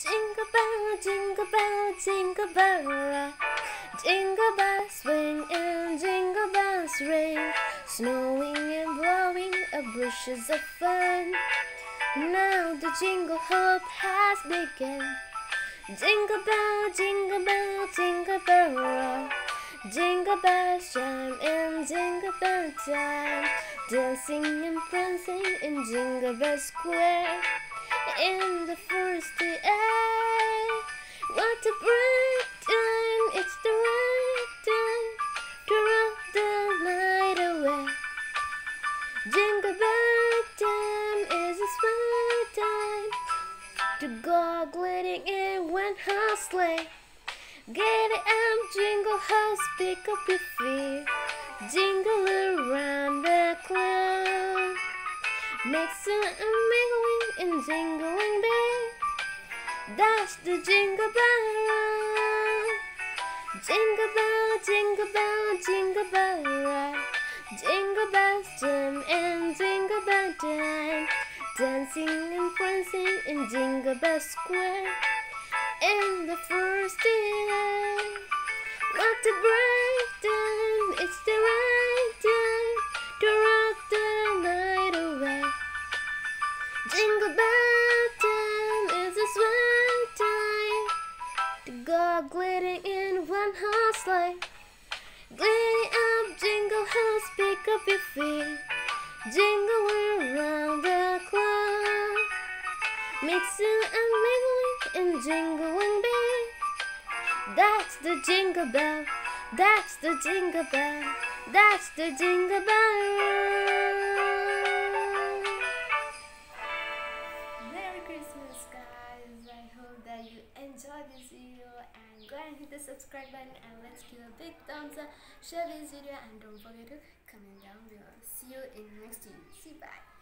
Jingle bell, jingle bell, jingle bell rock. Jingle bells swing and jingle bells ring. Snowing and blowing a bushes of fun. Now the jingle hop has begun. Jingle bell, jingle bell, jingle bell rock. Jingle bells chime and jingle bell time. Dancing and prancing in Jingle Bell Square go gliding in one sleigh. Get it up, jingle horse, pick up your feet, jingle around the clock. Mixing and mingling and jingling bell. That's the jingle bell. Jingle bell, jingle bell, jingle bell rock. Jingle bells jam and jingle bell time. Dancing and prancing in Jingle Bell Square. In the first day, what a bright time! It's the right time to rock the night away. Jingle bell time is a swell time to go gliding in one horse sleigh. Gliding up, jingle horse, pick up your feet, jingle mixing and mingling and jingling bell. That's the jingle bell. That's the jingle bell. That's the jingle bell. Merry Christmas, guys! I hope that you enjoyed this video and go ahead and hit the subscribe button and let's give a big thumbs up. Share this video and don't forget to comment down below. See you in the next video. See you. Bye.